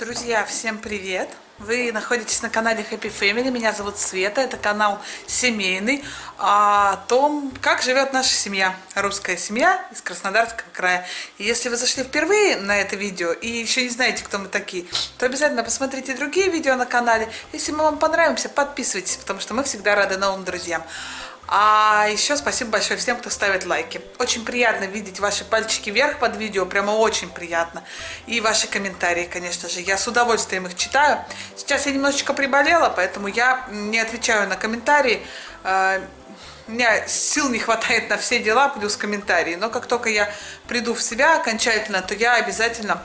Друзья, всем привет! Вы находитесь на канале Happy Family, меня зовут Света, это канал семейный о том, как живет наша семья, русская семья из Краснодарского края. И если вы зашли впервые на это видео и еще не знаете, кто мы такие, то обязательно посмотрите другие видео на канале. Если мы вам понравимся, подписывайтесь, потому что мы всегда рады новым друзьям. А еще спасибо большое всем, кто ставит лайки. Очень приятно видеть ваши пальчики вверх под видео, прямо очень приятно. И ваши комментарии, конечно же. Я с удовольствием их читаю. Сейчас я немножечко приболела, поэтому я не отвечаю на комментарии. А, у меня сил не хватает на все дела, плюс комментарии. Но как только я приду в себя окончательно, то я обязательно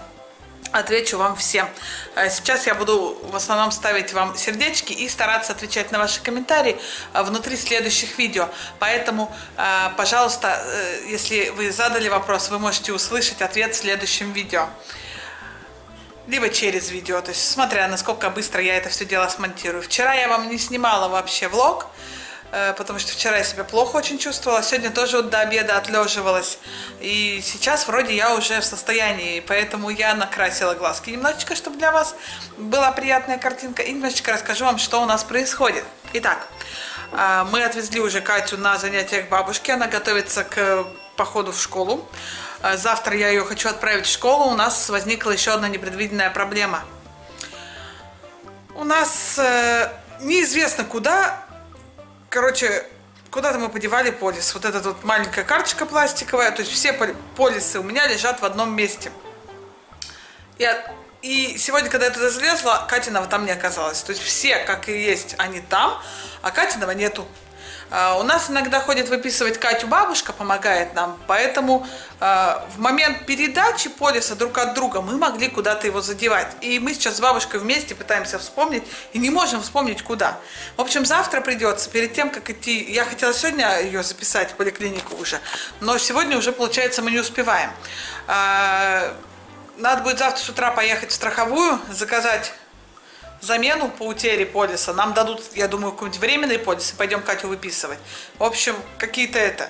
отвечу вам всем. Э, сейчас я буду в основном ставить вам сердечки и стараться отвечать на ваши комментарии э, внутри следующих видео. Поэтому, э, пожалуйста, если вы задали вопрос, вы можете услышать ответ в следующем видео. Либо через видео, то есть смотря насколько быстро я это все дело смонтирую. Вчера я вам не снимала вообще влог, потому что вчера я себя плохо очень чувствовала, сегодня тоже вот до обеда отлеживалась. И сейчас вроде я уже в состоянии, поэтому я накрасила глазки немножечко, чтобы для вас была приятная картинка. И немножечко расскажу вам, что у нас происходит. Итак, э, мы отвезли уже Катю на занятия к бабушке, она готовится к походу в школу. Э, завтра я ее хочу отправить в школу, у нас возникла еще одна непредвиденная проблема. У нас неизвестно куда короче, куда-то мы подевали полис. Вот эта вот маленькая карточка пластиковая, то есть все полисы у меня лежат в одном месте. Я, и сегодня, когда я туда залезла, Катинова там не оказалось. То есть все, как и есть, они там, а Катинова нету. А, у нас иногда ходит выписывать Катю бабушка, помогает нам, поэтому а, в момент передачи полиса друг от друга мы могли куда-то его задевать. И мы сейчас с бабушкой вместе пытаемся вспомнить и не можем вспомнить куда. В общем, завтра придется, перед тем, как идти, я хотела сегодня ее записать в поликлинику уже, но сегодня уже, получается, мы не успеваем. А, надо будет завтра с утра поехать в страховую, заказать замену по утере полиса. Нам дадут, я думаю, какой-нибудь временный полис, и пойдем Катю выписывать. В общем, какие-то это.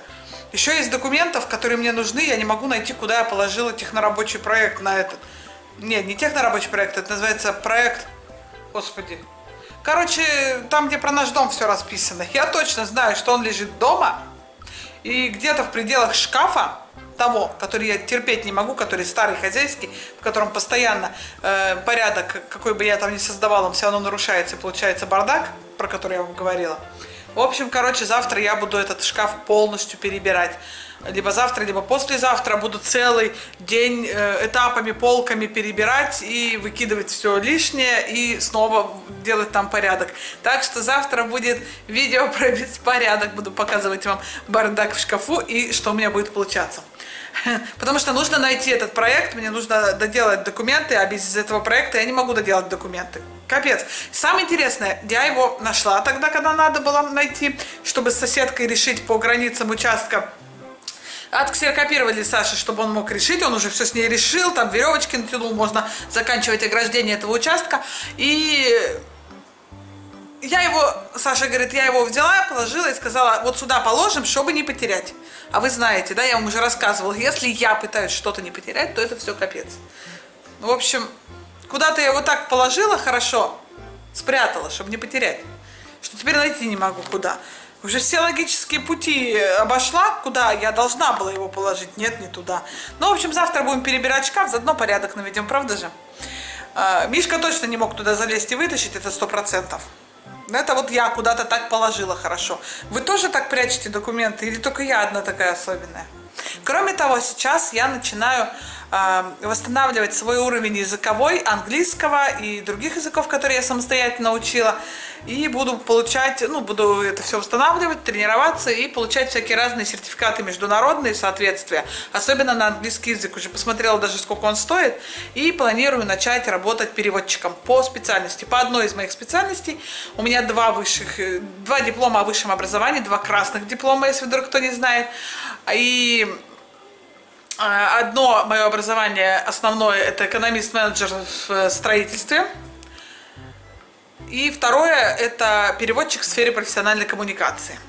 Еще есть документов, которые мне нужны, я не могу найти, куда я положила технорабочий проект на этот. Нет, не технорабочий проект, это называется проект, господи. Короче, там, где про наш дом все расписано. Я точно знаю, что он лежит дома, и где-то в пределах шкафа того, который я терпеть не могу, который старый хозяйский, в котором постоянно э, порядок, какой бы я там ни создавал, он все равно нарушается, и получается бардак, про который я вам говорила. В общем, короче, завтра я буду этот шкаф полностью перебирать. Либо завтра, либо послезавтра буду целый день э, этапами, полками перебирать и выкидывать все лишнее и снова делать там порядок. Так что завтра будет видео про беспорядок. Буду показывать вам бардак в шкафу и что у меня будет получаться. Потому что нужно найти этот проект, мне нужно доделать документы, а без этого проекта я не могу доделать документы. Капец. Самое интересное, я его нашла тогда, когда надо было найти, чтобы с соседкой решить по границам участка отксерокопировали Саше, чтобы он мог решить, он уже все с ней решил, там веревочки натянул, можно заканчивать ограждение этого участка. И я его, Саша говорит, я его взяла, положила и сказала, вот сюда положим, чтобы не потерять. А вы знаете, да, я вам уже рассказывала, если я пытаюсь что-то не потерять, то это все капец. В общем, куда-то я его так положила хорошо, спрятала, чтобы не потерять, что теперь найти не могу куда. Уже все логические пути обошла, куда я должна была его положить. Нет, не туда. Ну, в общем, завтра будем перебирать шкаф, заодно порядок наведем, правда же? А, Мишка точно не мог туда залезть и вытащить, это сто процентов. Это вот я куда-то так положила хорошо. Вы тоже так прячете документы или только я одна такая особенная? Кроме того, сейчас я начинаю восстанавливать свой уровень языковой, английского и других языков, которые я самостоятельно учила. И буду получать, ну, буду это все восстанавливать, тренироваться и получать всякие разные сертификаты международные соответствия. Особенно на английский язык. Уже посмотрела даже, сколько он стоит. И планирую начать работать переводчиком по специальности. По одной из моих специальностей. У меня два высших, два диплома о высшем образовании, два красных диплома, если вдруг кто не знает. И одно мое образование основное это экономист-менеджер в э, строительстве. И второе это переводчик в сфере профессиональной коммуникации.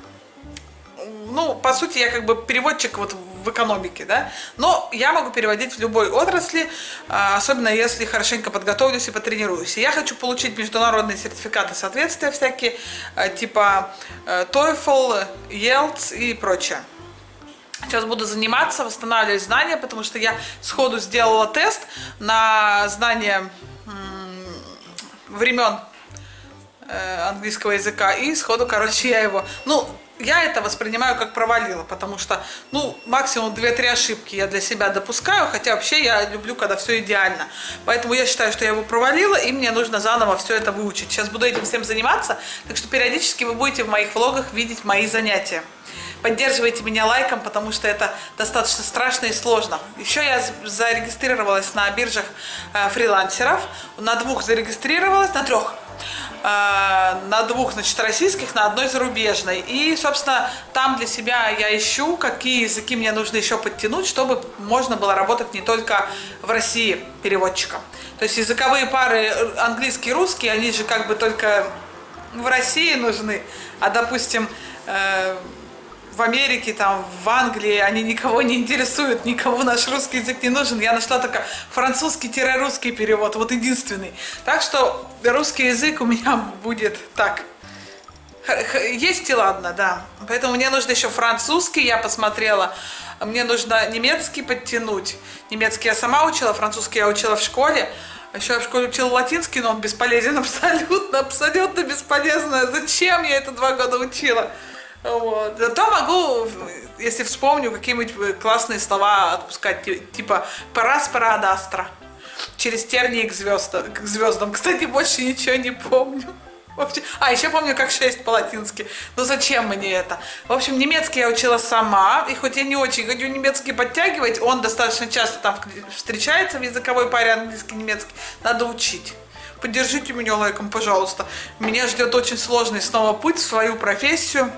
Ну, по сути, я как бы переводчик вот в экономике, да. Но я могу переводить в любой отрасли, а, особенно если хорошенько подготовлюсь и потренируюсь. Я хочу получить международные сертификаты соответствия всякие, а, типа э, TOEFL, IELTS и прочее. Сейчас буду заниматься, восстанавливать знания, потому что я сходу сделала тест на знание времен э, английского языка и сходу, короче, я его, ну, я это воспринимаю как провалила, потому что, ну, максимум 2-3 ошибки я для себя допускаю, хотя вообще я люблю, когда все идеально. Поэтому я считаю, что я его провалила, и мне нужно заново все это выучить. Сейчас буду этим всем заниматься, так что периодически вы будете в моих влогах видеть мои занятия. Поддерживайте меня лайком, потому что это достаточно страшно и сложно. Еще я зарегистрировалась на биржах э, фрилансеров, на двух зарегистрировалась, на трех Э, на двух, значит, российских, на одной зарубежной. И, собственно, там для себя я ищу, какие языки мне нужно еще подтянуть, чтобы можно было работать не только в России переводчиком. То есть языковые пары английский и русский, они же как бы только в России нужны, а, допустим, э, в Америке, там, в Англии, они никого не интересуют, никому наш русский язык не нужен. Я нашла только французский-русский перевод, вот единственный. Так что русский язык у меня будет так. Есть и ладно, да. Поэтому мне нужно еще французский, я посмотрела. Мне нужно немецкий подтянуть. Немецкий я сама учила, французский я учила в школе. Еще я в школе учила латинский, но он бесполезен абсолютно, абсолютно бесполезно. Зачем я это два года учила? Вот. Зато могу, если вспомню, какие-нибудь классные слова отпускать, типа «парас парадастра». Через тернии к звездам, к звездам. Кстати, больше ничего не помню. Вообще. А, еще помню, как 6 по-латински. Ну зачем мне это? В общем, немецкий я учила сама. И хоть я не очень хочу немецкий подтягивать, он достаточно часто там встречается в языковой паре английский-немецкий. Надо учить. Поддержите меня лайком, пожалуйста. Меня ждет очень сложный снова путь в свою профессию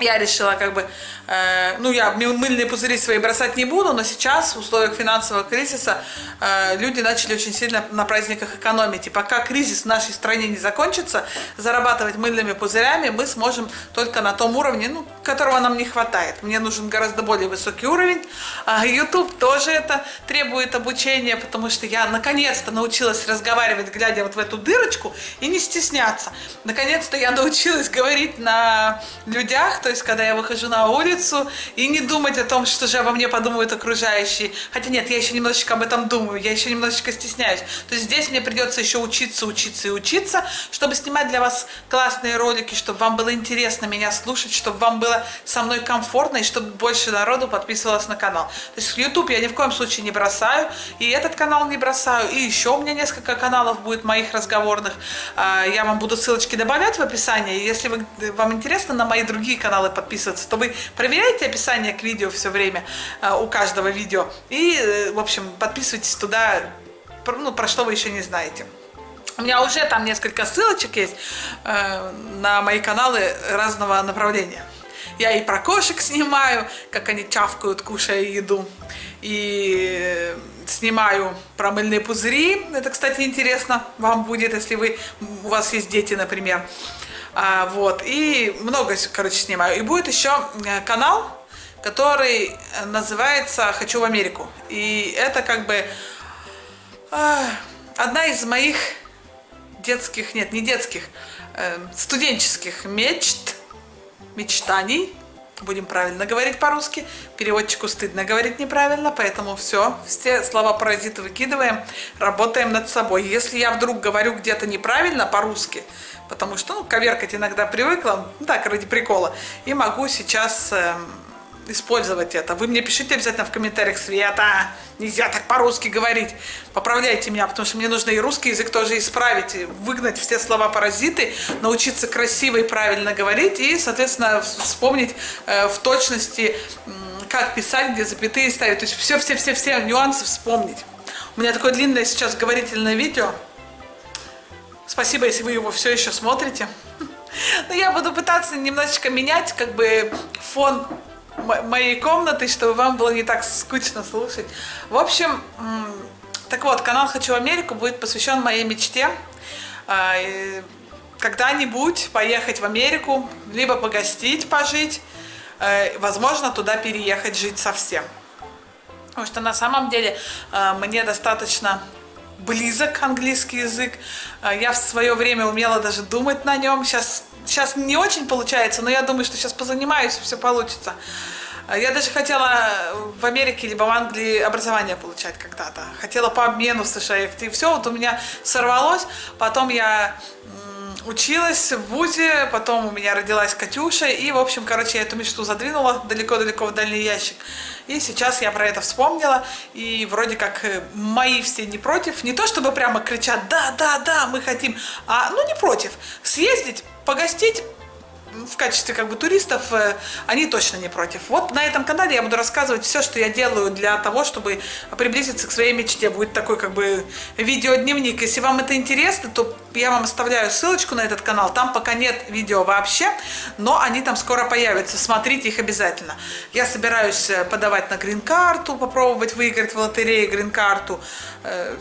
я решила как бы, э, ну я мыльные пузыри свои бросать не буду, но сейчас в условиях финансового кризиса э, люди начали очень сильно на праздниках экономить. И пока кризис в нашей стране не закончится, зарабатывать мыльными пузырями мы сможем только на том уровне, ну, которого нам не хватает. Мне нужен гораздо более высокий уровень. А YouTube тоже это требует обучения, потому что я наконец-то научилась разговаривать, глядя вот в эту дырочку, и не стесняться. Наконец-то я научилась говорить на людях, то есть когда я выхожу на улицу, и не думать о том, что же обо мне подумают окружающие. Хотя нет, я еще немножечко об этом думаю, я еще немножечко стесняюсь. То есть здесь мне придется еще учиться, учиться и учиться, чтобы снимать для вас классные ролики, чтобы вам было интересно меня слушать, чтобы вам было со мной комфортно, и чтобы больше народу подписывалось на канал. То есть YouTube я ни в коем случае не бросаю, и этот канал не бросаю, и еще у меня несколько каналов будет моих разговорных. А, я вам буду ссылочки добавлять в описании. Если вам интересно на мои другие каналы, каналы подписываться, то вы проверяете описание к видео все время, э, у каждого видео. И, э, в общем, подписывайтесь туда, ну, про что вы еще не знаете. У меня уже там несколько ссылочек есть э, на мои каналы разного направления. Я и про кошек снимаю, как они чавкают, кушая еду. И снимаю про мыльные пузыри. Это, кстати, интересно вам будет, если вы, у вас есть дети, например. А, вот, и много, короче, снимаю. И будет еще э, канал, который называется «Хочу в Америку». И это как бы э, одна из моих детских, нет, не детских, э, студенческих мечт, мечтаний, будем правильно говорить по-русски. Переводчику стыдно говорить неправильно, поэтому все, все слова паразиты выкидываем, работаем над собой. Если я вдруг говорю где-то неправильно по-русски, потому что ну, коверкать иногда привыкла, ну, так, ради прикола, и могу сейчас э, использовать это. Вы мне пишите обязательно в комментариях, Света, нельзя так по-русски говорить. Поправляйте меня, потому что мне нужно и русский язык тоже исправить, выгнать все слова-паразиты, научиться красиво и правильно говорить, и, соответственно, вспомнить э, в точности, как писать, где запятые ставить. То есть все-все-все-все нюансы вспомнить. У меня такое длинное сейчас говорительное видео. Спасибо, если вы его все еще смотрите. Но я буду пытаться немножечко менять как бы фон моей комнаты, чтобы вам было не так скучно слушать. В общем, так вот, канал «Хочу Америку» будет посвящен моей мечте а, когда-нибудь поехать в Америку, либо погостить, пожить, э, возможно, туда переехать жить совсем. Потому что на самом деле э, мне достаточно близок английский язык. Э, я в свое время умела даже думать на нем. Сейчас, сейчас не очень получается, но я думаю, что сейчас позанимаюсь, все получится. Я даже хотела в Америке либо в Англии образование получать когда-то. Хотела по обмену в США. И все вот у меня сорвалось. Потом я училась в ВУЗе, потом у меня родилась Катюша, и, в общем, короче, я эту мечту задвинула далеко-далеко в дальний ящик. И сейчас я про это вспомнила, и вроде как э, мои все не против, не то чтобы прямо кричат «да, да, да, мы хотим», а ну не против, съездить, погостить, в качестве как бы туристов, э, они точно не против. Вот на этом канале я буду рассказывать все, что я делаю для того, чтобы приблизиться к своей мечте. Будет такой как бы видеодневник. Если вам это интересно, то я вам оставляю ссылочку на этот канал. Там пока нет видео вообще, но они там скоро появятся. Смотрите их обязательно. Я собираюсь э, подавать на грин-карту, попробовать выиграть в лотерее грин-карту.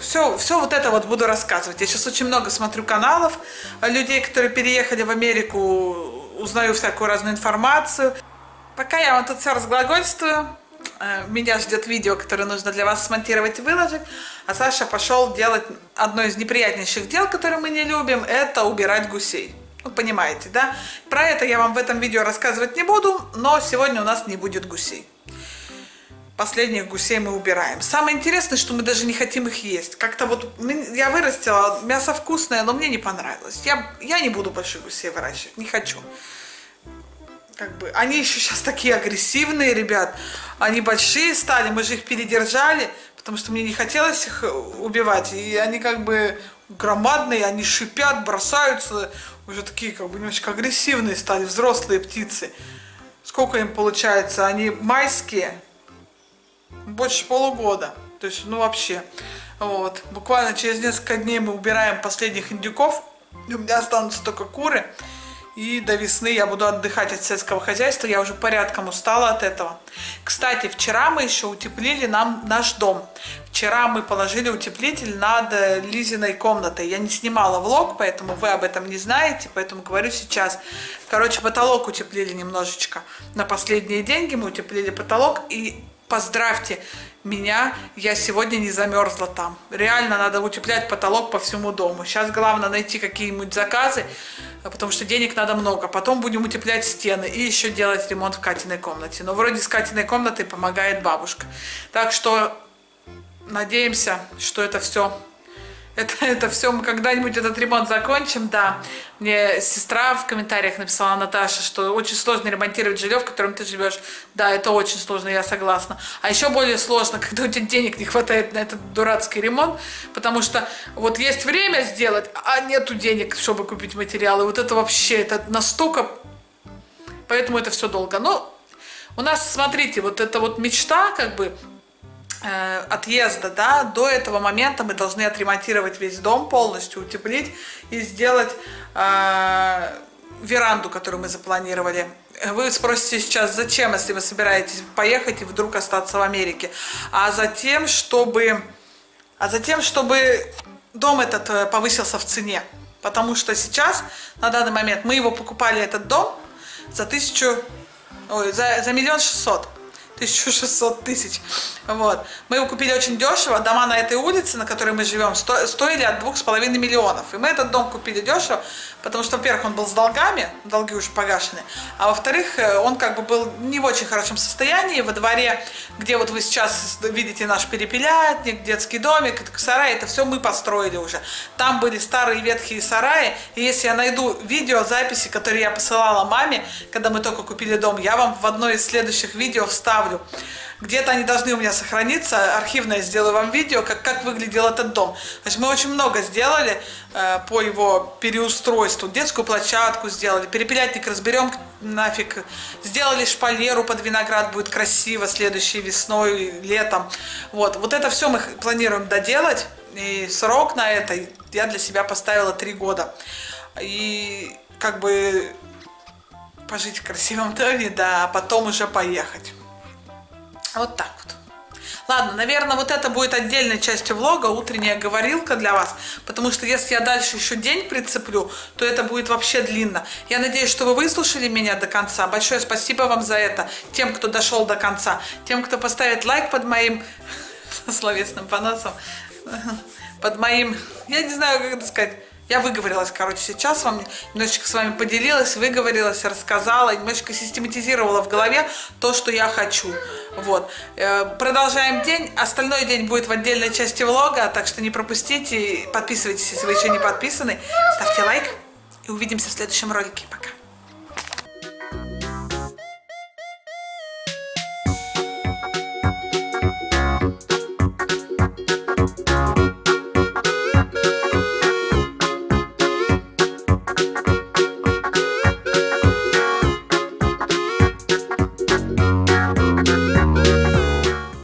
Все, э, все вот это вот буду рассказывать. Я сейчас очень много смотрю каналов людей, которые переехали в Америку узнаю всякую разную информацию. Пока я вам тут все разглагольствую, э, меня ждет видео, которое нужно для вас смонтировать и выложить. А Саша пошел делать одно из неприятнейших дел, которые мы не любим, это убирать гусей. Ну, понимаете, да? Про это я вам в этом видео рассказывать не буду, но сегодня у нас не будет гусей. Последних гусей мы убираем. Самое интересное, что мы даже не хотим их есть. Как-то вот я вырастила, мясо вкусное, но мне не понравилось. Я, я не буду больше гусей выращивать, не хочу. Как бы, они еще сейчас такие агрессивные, ребят. Они большие стали, мы же их передержали, потому что мне не хотелось их убивать. И они как бы громадные, они шипят, бросаются. Уже такие как бы немножко агрессивные стали, взрослые птицы. Сколько им получается? Они майские, больше полугода. То есть, ну вообще. Вот. Буквально через несколько дней мы убираем последних индюков. У меня останутся только куры. И до весны я буду отдыхать от сельского хозяйства. Я уже порядком устала от этого. Кстати, вчера мы еще утеплили нам наш дом. Вчера мы положили утеплитель над Лизиной комнатой. Я не снимала влог, поэтому вы об этом не знаете, поэтому говорю сейчас. Короче, потолок утеплили немножечко. На последние деньги мы утеплили потолок. И поздравьте меня, я сегодня не замерзла там. Реально надо утеплять потолок по всему дому. Сейчас главное найти какие-нибудь заказы, потому что денег надо много. Потом будем утеплять стены и еще делать ремонт в Катиной комнате. Но вроде с Катиной комнатой помогает бабушка. Так что надеемся, что это все это, это все мы когда-нибудь этот ремонт закончим, да. Мне сестра в комментариях написала, Наташа, что очень сложно ремонтировать жилье, в котором ты живешь. Да, это очень сложно, я согласна. А еще более сложно, когда у тебя денег не хватает на этот дурацкий ремонт, потому что вот есть время сделать, а нету денег, чтобы купить материалы. Вот это вообще, это настолько... Поэтому это все долго. Но у нас, смотрите, вот эта вот мечта, как бы, отъезда, да, до этого момента мы должны отремонтировать весь дом полностью, утеплить и сделать э, веранду, которую мы запланировали. Вы спросите сейчас, зачем, если вы собираетесь поехать и вдруг остаться в Америке? А затем, чтобы, а затем, чтобы дом этот э, повысился в цене. Потому что сейчас, на данный момент, мы его покупали, этот дом, за тысячу, ой, за, за миллион шестьсот. 1600 тысяч. Вот. Мы его купили очень дешево. Дома на этой улице, на которой мы живем, сто, стоили от двух с половиной миллионов. И мы этот дом купили дешево, потому что, во-первых, он был с долгами, долги уже погашены, а во-вторых, э, он как бы был не в очень хорошем состоянии. Во дворе, где вот вы сейчас видите наш перепелятник, детский домик, сарай, это все мы построили уже. Там были старые ветхие сараи, и если я найду видео, записи, которые я посылала маме, когда мы только купили дом, я вам в одно из следующих видео вставлю оставлю. Где-то они должны у меня сохраниться. Архивное сделаю вам видео, как, как выглядел этот дом. То есть мы очень много сделали э, по его переустройству. Детскую площадку сделали, перепелятник разберем нафиг. Сделали шпалеру под виноград, будет красиво следующей весной, летом. Вот, вот это все мы планируем доделать. И срок на это я для себя поставила три года. И как бы пожить в красивом доме, да, а потом уже поехать. Вот так вот. Ладно, наверное, вот это будет отдельной частью влога, утренняя говорилка для вас, потому что если я дальше еще день прицеплю, то это будет вообще длинно. Я надеюсь, что вы выслушали меня до конца. Большое спасибо вам за это, тем, кто дошел до конца, тем, кто поставит лайк под моим словесным поносом, под моим, я не знаю, как это сказать, я выговорилась, короче, сейчас вам немножечко с вами поделилась, выговорилась, рассказала, немножечко систематизировала в голове то, что я хочу. Вот. Э, продолжаем день. Остальной день будет в отдельной части влога, так что не пропустите. Подписывайтесь, если вы еще не подписаны. Ставьте лайк и увидимся в следующем ролике. Пока.